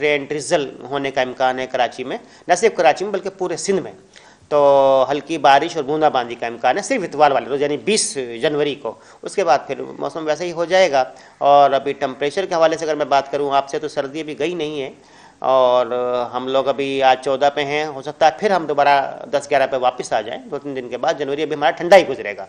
Train ट्रिजल होने का इम्कान है कराची में। न सिर्फ़ कराची में, बल्कि पूरे सिंध में। तो हल्की बारिश और बूंदाबांदी का इम्कान है, सिर्फ़ इतवार वाले रोज, यानी 20 जनवरी को। उसके बाद फिर मौसम वैसे ही हो जाएगा। और अभी टम्परेचर के हवाले से अगर मैं बात करूँ, आपसे तो सर्दी अभी गई नहीं है। और हम लोग अभी आज चौदह पे हैं, हो सकता है फिर हम दोबारा दस ग्यारह पे वापस आ जाएँ। दो तीन दिन के बाद जनवरी अभी हमारा ठंडा ही गुजरेगा।